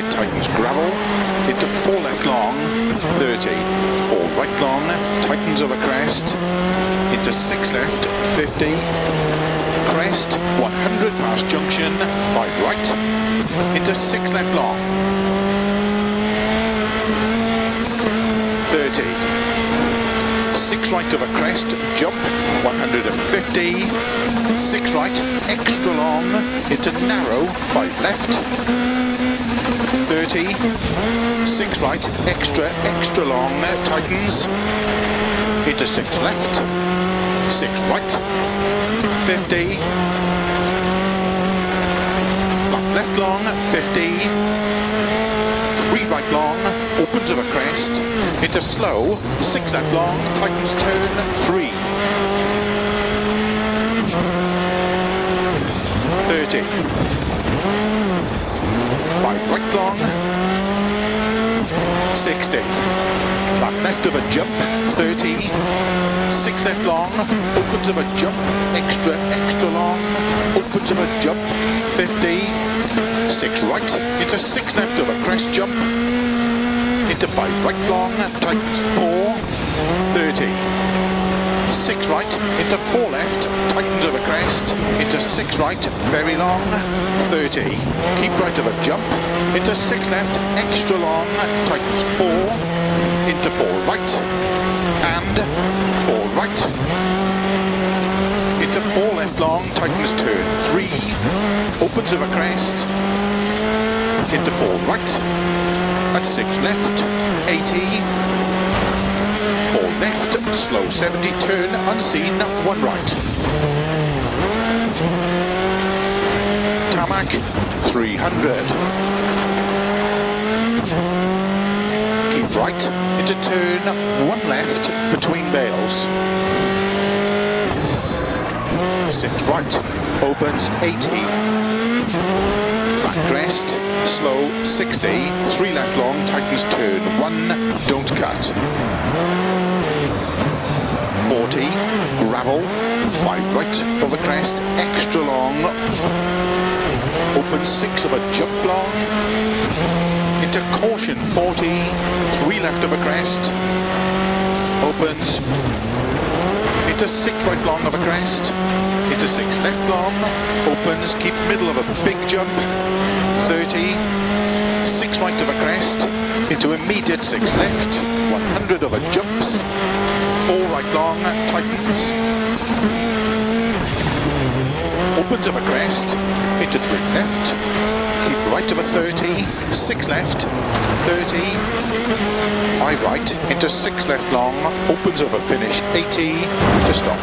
right, tightens gravel, into four left long, 30. Four right long, tightens over crest, into six left, 50. Crest, 100 past junction, five right, into six left long, 30. Six right of a crest, jump, 150. Six right, extra long, into narrow, five left. 30. Six right, extra, extra long, tightens. Into six left. Six right. 50. Flat left long, 50 three right long, opens of a crest, into slow, six left long, tightens turn, three. 30. Right long, 60. Flat left of a jump, 30. Six left long, opens of a jump, extra, extra long, opens of a jump, 50 six right, into six left of a crest jump, into five right long, tightens four, 30. Six right, into four left, tightens a crest, into six right, very long, 30. Keep right of a jump, into six left, extra long, tightens four, into four right, and four right, into four left long, tightens turn three, opens a crest, into four right, at six left, 80, four left, slow 70, turn unseen, one right. Tarmac, 300. Keep right, into turn, one left, between bales. Sit right, opens 80 flat crest, slow 60, three left long, tightens turn, one, don't cut. 40, gravel, five right over crest, extra long, open six of a jump long, into caution 40, three left of a crest, opens, into six right long of a crest, into six left long, opens, keep middle of a big jump, 30, six right of a crest, into immediate six left, 100 of a jumps, long, tightens, opens up a crest, into three left, keep right of a 30, six left, 30, five right, into six left long, opens of a finish, 80, to stop.